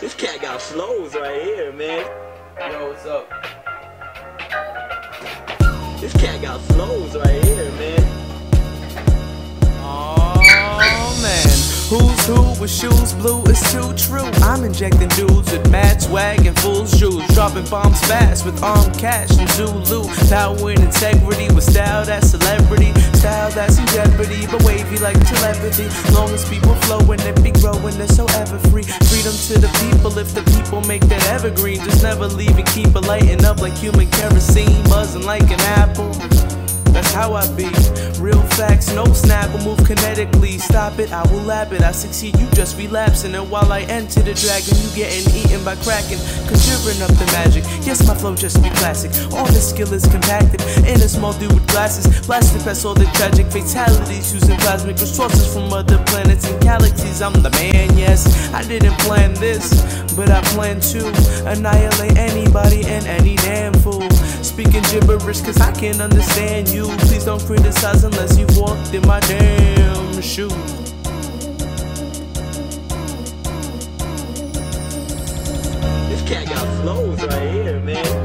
This cat got flows right here, man. Yo, what's up? This cat got flows right here, man. Oh man, who's who with shoes blue is too true. I'm injecting dudes with mad swag and full shoes, dropping bombs fast with armed cash and Zulu. Power and integrity with style that's celebrity, style that's in jeopardy, but wavy like telepathy. Long as people flowing and be to the people if the people make that evergreen. Just never leave and keep it lighting up like human kerosene, buzzing like an apple. That's how I be. Real facts, no snap, will move kinetically. Stop it, I will lap it. I succeed, you just relapsing. And while I enter the dragon, you getting eaten by cracking. Conjuring up the magic. Yes, my flow just be classic. All the skill is compacted in a small dude with glasses. Blasting past all the tragic fatalities using cosmic resources from other planets and galaxies. I'm the man, yes. I didn't plan this, but I plan to annihilate anybody Speaking cause I can't understand you. Please don't criticize unless you've walked in my damn shoes. This cat got flows right here, man.